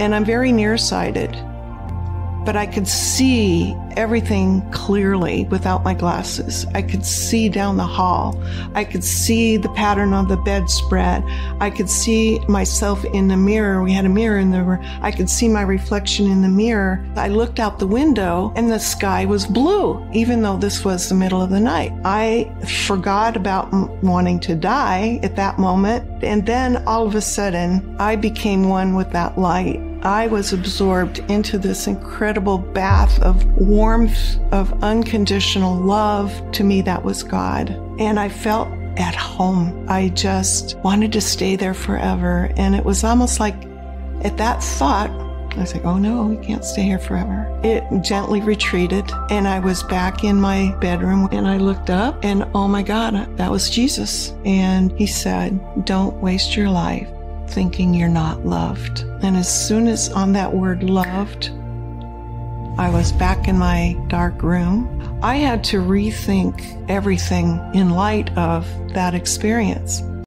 And I'm very nearsighted but I could see everything clearly without my glasses. I could see down the hall. I could see the pattern on the bedspread. I could see myself in the mirror. We had a mirror in the room. I could see my reflection in the mirror. I looked out the window and the sky was blue, even though this was the middle of the night. I forgot about wanting to die at that moment. And then all of a sudden, I became one with that light. I was absorbed into this incredible bath of warmth, of unconditional love. To me, that was God. And I felt at home. I just wanted to stay there forever. And it was almost like at that thought, I was like, oh no, we can't stay here forever. It gently retreated, and I was back in my bedroom, and I looked up, and oh my God, that was Jesus. And he said, don't waste your life thinking you're not loved. And as soon as on that word loved, I was back in my dark room. I had to rethink everything in light of that experience.